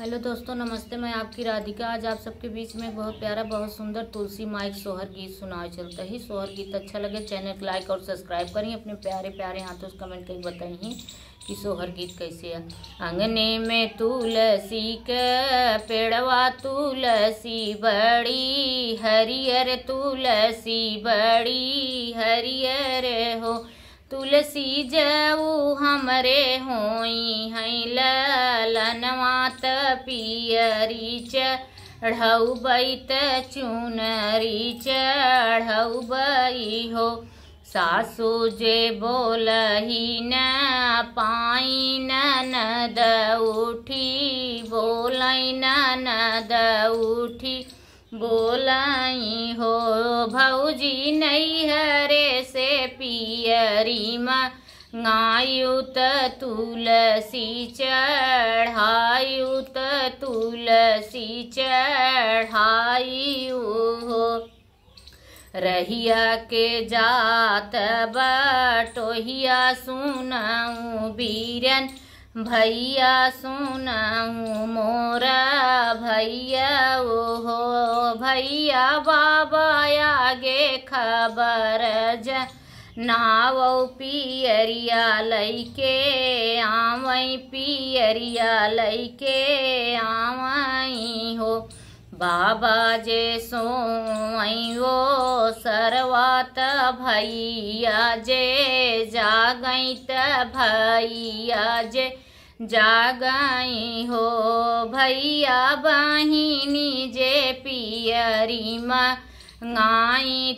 Hello दोस्तों, नमस्ते, मैं आपकी राधिका। आज आप सबके बीच में बहुत प्यारा, बहुत सुंदर तुलसी माइक सोहर गीत सुनाए चलता ही। सोहर गीत अच्छा लगे, चैनल को लाइक और सब्सक्राइब करें। अपने प्यारे प्यारे हाथों से कमेंट करके बताइए कि सोहर गीत कैसे है। अंगने में तुलसी के पेड़वा, तुलसी बड़ी हरियर तुलसी बड़ी हरियर हो। तुलसी जऊ हमरे होई हैं ललनवा पियरी चढ़ऊ बैत चुनरी चढ़ऊ बई हो। सासु जे बोलही न पाई ननद उठी बोलै ननद उठी। बोलाई हो, भौजी नैहरे से पियरी गायुत तुलसी चढ़ायुत तुलसी चढ़ायु हो। रहिया के जात बटोहिया सुनऊ बीरन भैया सुनऊ मोरा भैया, ओहो भैया बाबा आगे खबर ज नाव पियरिया लैके आवई पियरिया लैके आवई हो बाबा जे सोई वो सरवात भैया जे जागई त भैया जे। जागई हो भैया बहिनी जे पियरी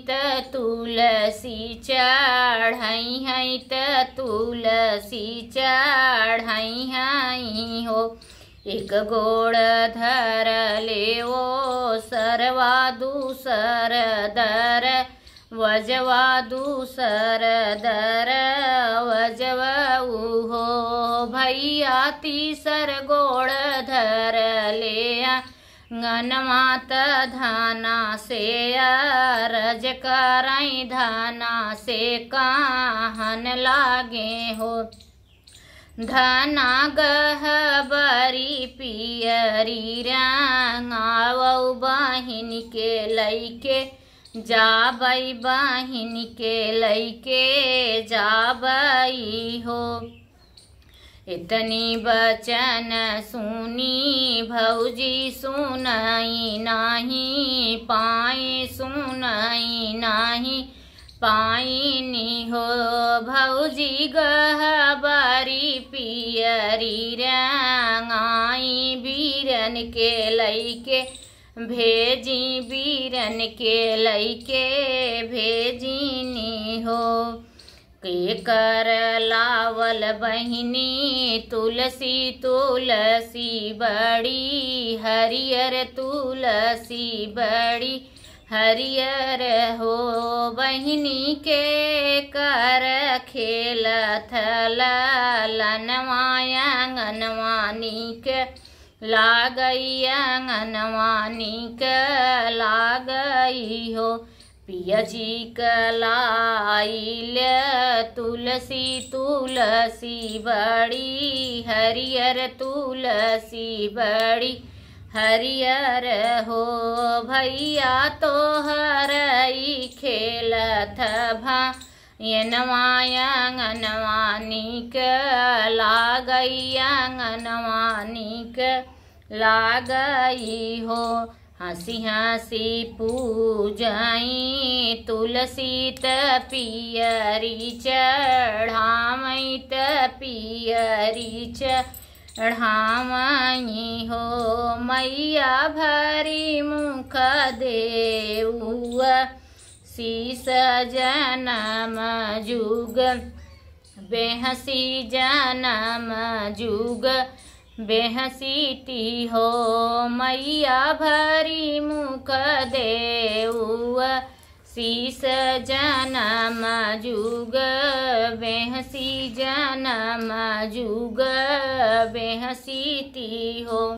त तुलसी चढ़ई है त तुलसी चढ़ई है हो। एक गोड़ धर ले वो सरवा दूसर दर वजवा दूसर दर, वजवा हो भैया तीसर गोड़ धर ले गनमात धाना से रज करई धाना से कहन लागे हो। धना गह गहबरी पियरी रंगावऊ बहिन के लैके जाबई बहिन के लैके जाबई हो। इतनी बचन सुनी, भौजी सुनई नाही पाई सुनई नाही, पाइनी हो। भौजी गहबरी पियरी रंगाई, बीरन के लैके भेजी बीरन के लैके भेजिनी हो। के कर लावल बहिनी, तुलसी तुलसी बड़ी, हरियर तुलसी बड़ी, हरियर हो। बहिनी के कर खेल थलनवायंगनवानी के लागई अंगनवानी के लागई हो पिया जी कलाइल तुलसी तुलसी बड़ी, हरियर तुलसी बड़ी। हरियर हो भैया तो हरई खेलत भा। यनवायंगनवानिक लागैयंगनवानिक लागई हो, हँसी हँसी पूजई, तुलसी त पियरी चढ़ामई त पियरी चढ़ामई हो, मैया भरी मुख देउआ शीस जनम जुग, बेहसी जनम जुग बेहसीती हो मैया भरी मुख दे शीस जनम जुग बेहसी जनम जुग बेहसीती हो।